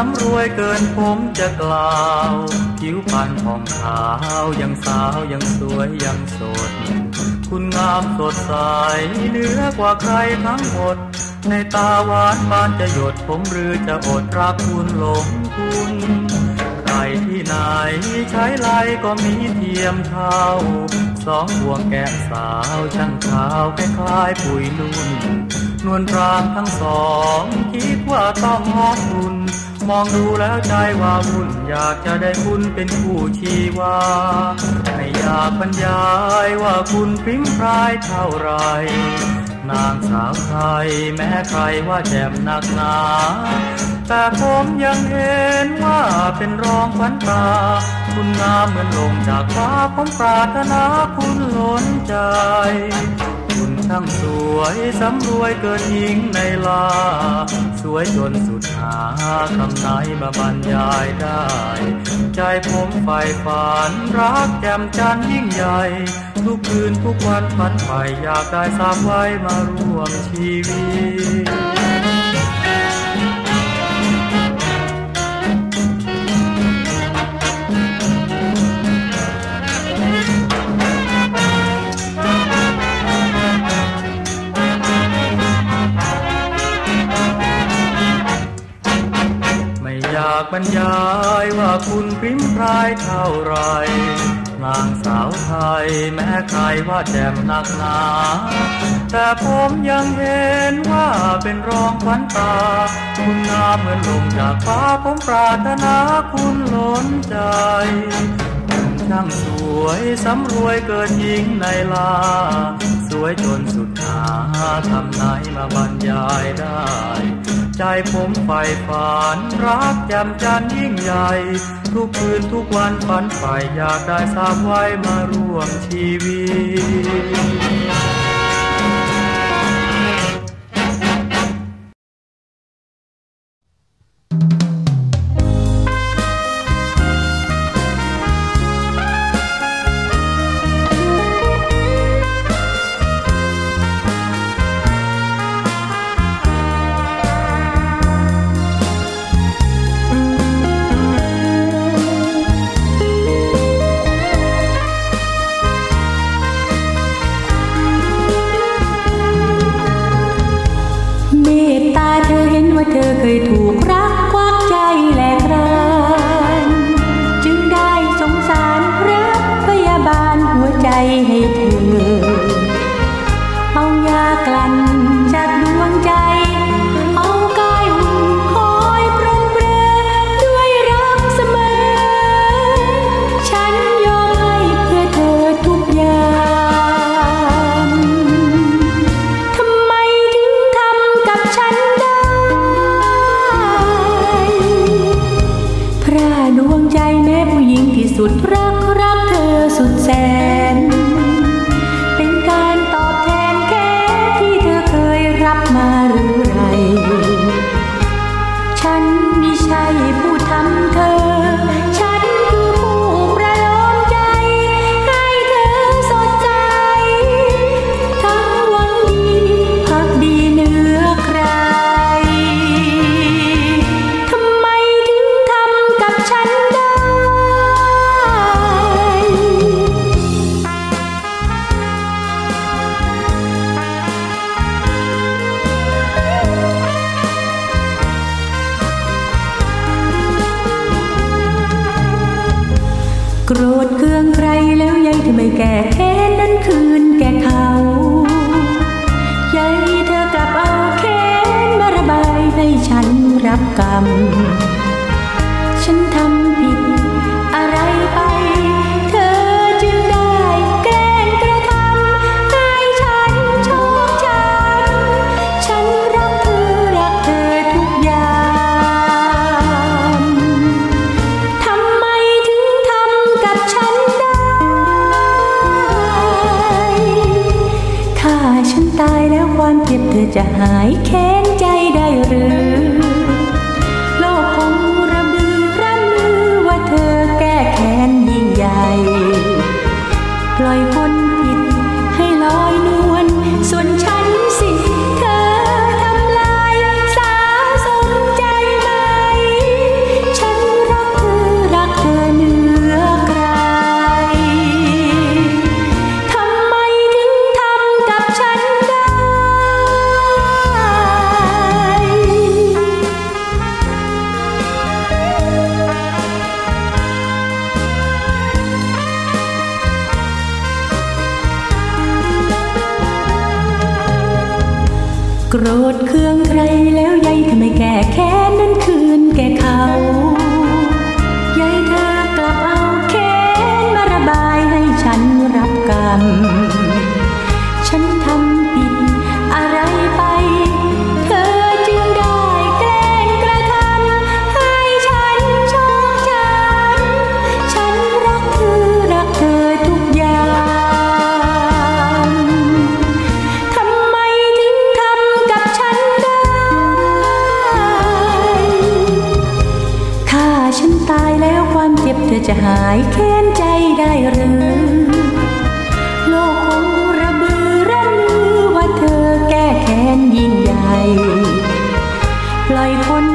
สำรวยเกินผมจะกล่าวผิวพรรณผ่องขาวยังสาวยังสวยยังสด คุณงามสดใสเหนือกว่าใครทั้งหมด ในตาหวานบานจะหยดผมหรือจะอดรักคุณหลงคุณใครที่ไหนใช้ไลก็มีเทียมเท่าสองห่วงแก้มสาวช่างขาวคล้ายปุ๋ยนุ่นนวลรามทั้งสองคิดว่าต้องหอมคุณ มองดูแล้วใจว่าวุ่นอยากจะได้คุณเป็นผู้ชีวา ไม่อยากบรรยายว่าคุณพริ้มพรายเท่าไร นางสาวไทยแม้ใครว่าแจ่มหนักหนา แต่ผมยังเห็นว่าเป็นรองขวัญตา คุณงามเหมือนลงจากฟ้าผมปรารถนาคุณล้นใจ ช่างสวยสำรวยเกินหญิงในลา สวยจนสุดหาคำไหนมาบรรยายได้ ใจผมใฝ่ฝันรักแจ่มจันทร์ยิ่งใหญ่ ทุกคืนทุกวันฝันใฝ่อยากได้สามไว้มาร่วมชีวิต บรรยายว่าคุณพริ้มพรายเท่าไร นางสาวไทยแม้ใครว่าแจ่มหนักหนา แต่ผมยังเห็นว่าเป็นรองขวัญตา คุณงามเหมือนลมจากฟ้าผมปรารถนาคุณล้นใจคุณช่างสวยสำรวยเกินหญิงในลา สวยจนสุดหาทำไหนมาบรรยายได้ ใจผมใฝ่ฝันรักจำจันยิ่งใหญ่ ทุกคืนทุกวันฝันใฝ่อยากได้สามไว้มาร่วมชีวิต รับกรรม ฉันทำผิดอะไรไป เธอจึงได้แกล้งกระทำให้ฉันชอกช้ำฉันรักเธอรักเธอทุกอย่างทำไมถึงทำกับฉันได้ ถ้าฉันตายแล้วความเจ็บเธอจะหายแค้นใจได้หรือ โกรธเคืองใครแล้วยายทำไมแก่แค้นนั้นคืนแก่เขายายเธอกลับเอาแค้นมาระบายให้ฉันรับกรรม เธอจะหายแค้นใจได้หรือโลกคงระบือระลือว่าเธอแก้แค้นยิ่งใหญ่ ปล่อยคน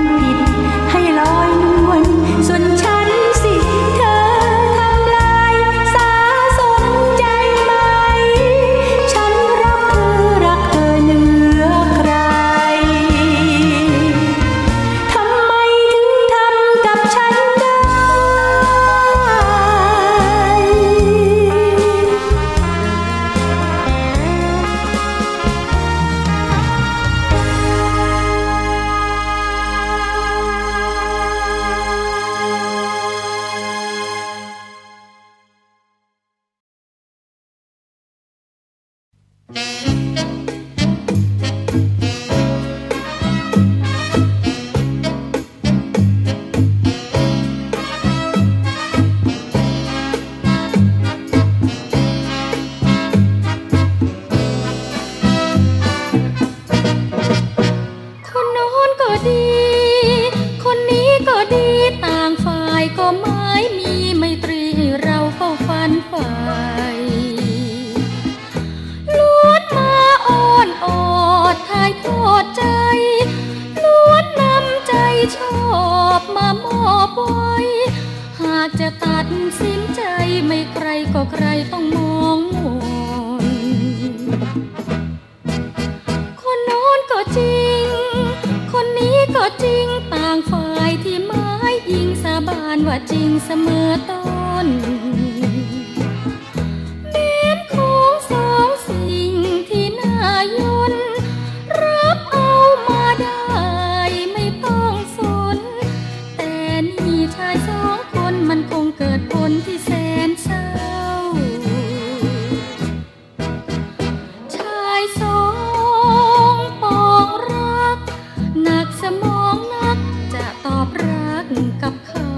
ว่าจริงเสมอต้นเม้นของสองสิ่งที่น่ายนรับเอามาได้ไม่ต้องสน แต่นี่ชายสองคนมันคงเกิดผลที่แสนเศร้า ชายสองปองรัก หนักสมองนักจะตอบรักกับเขา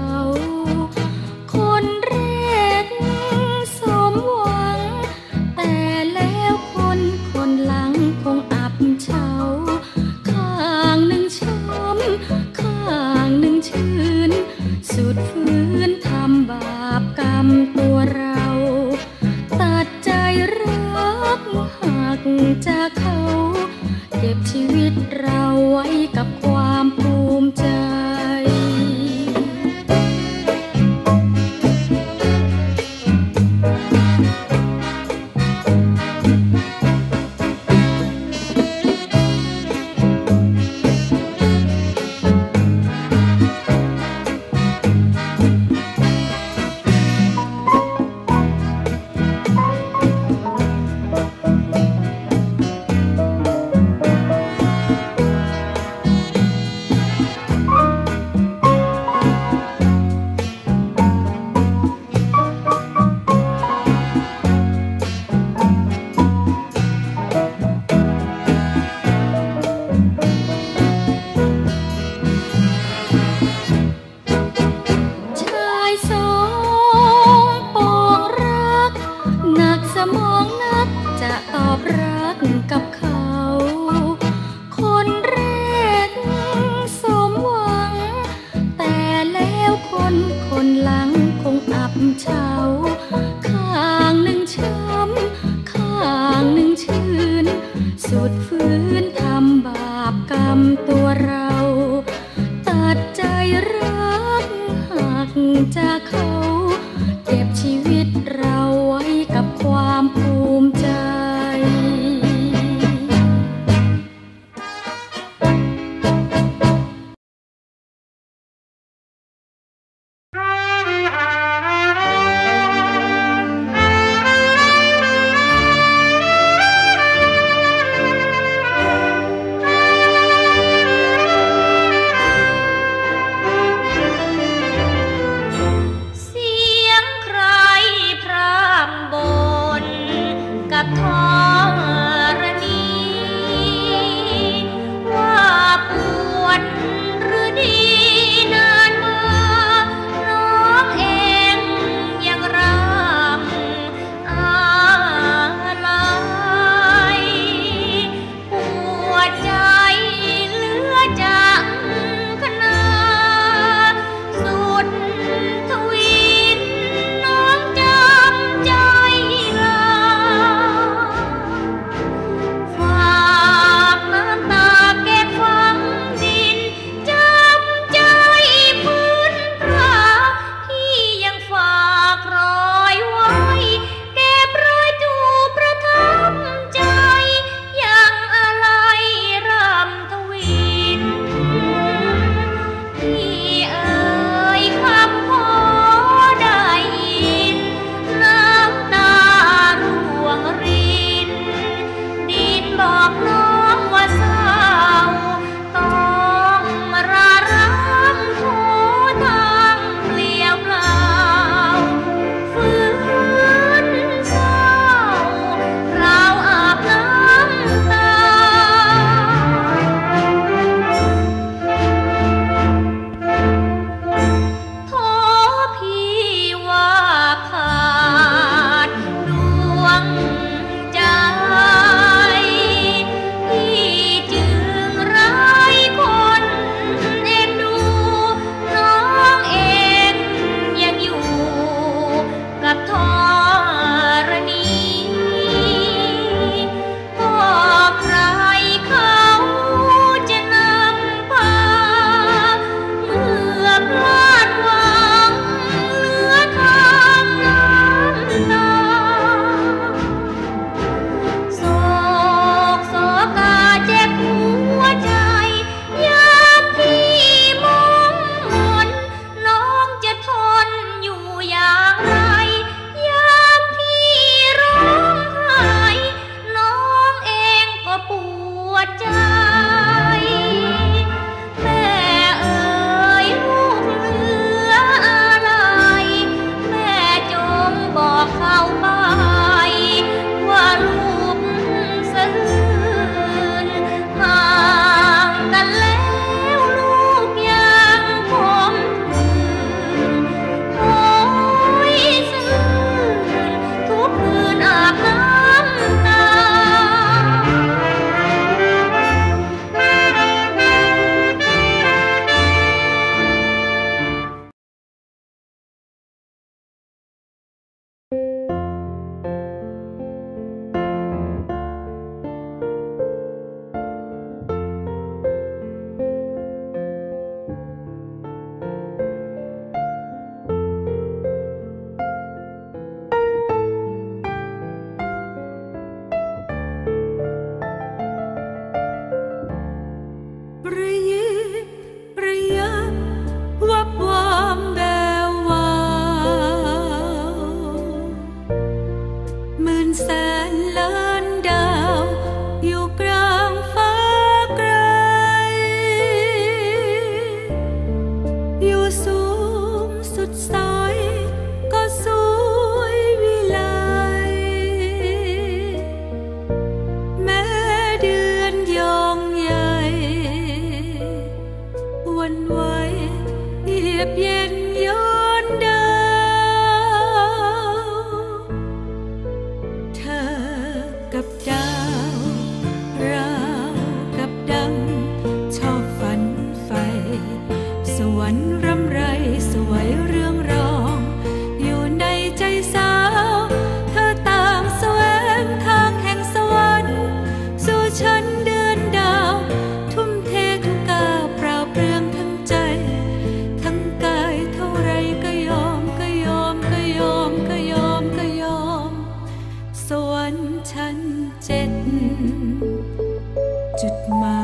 จุดหมาย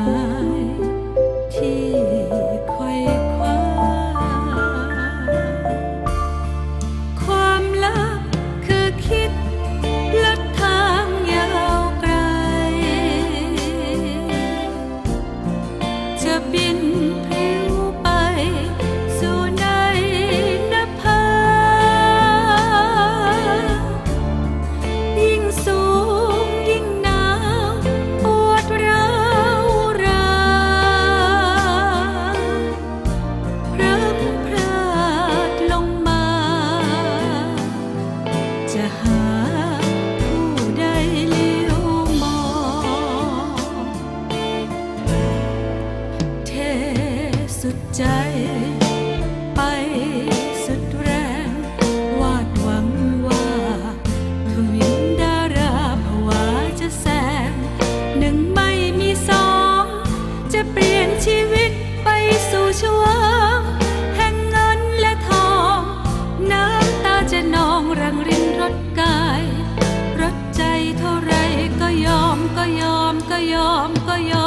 ก็ยอมก็ยอมก็ยอม